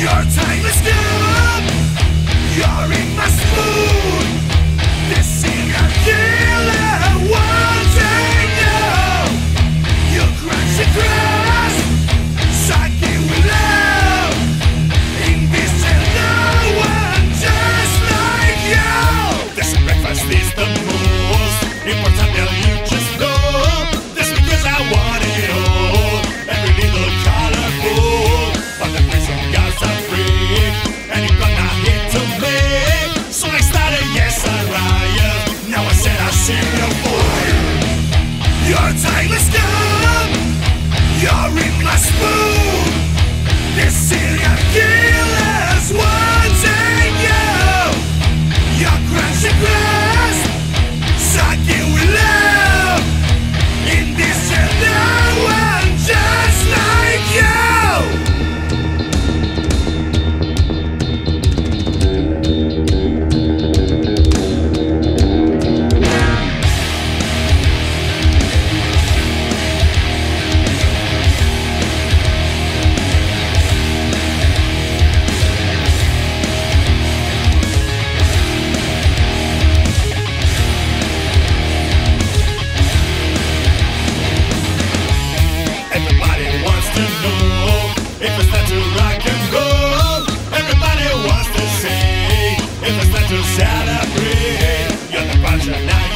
Your time is now up. You're in my spoon should grow. It's a to celebrate. You're the puncher now.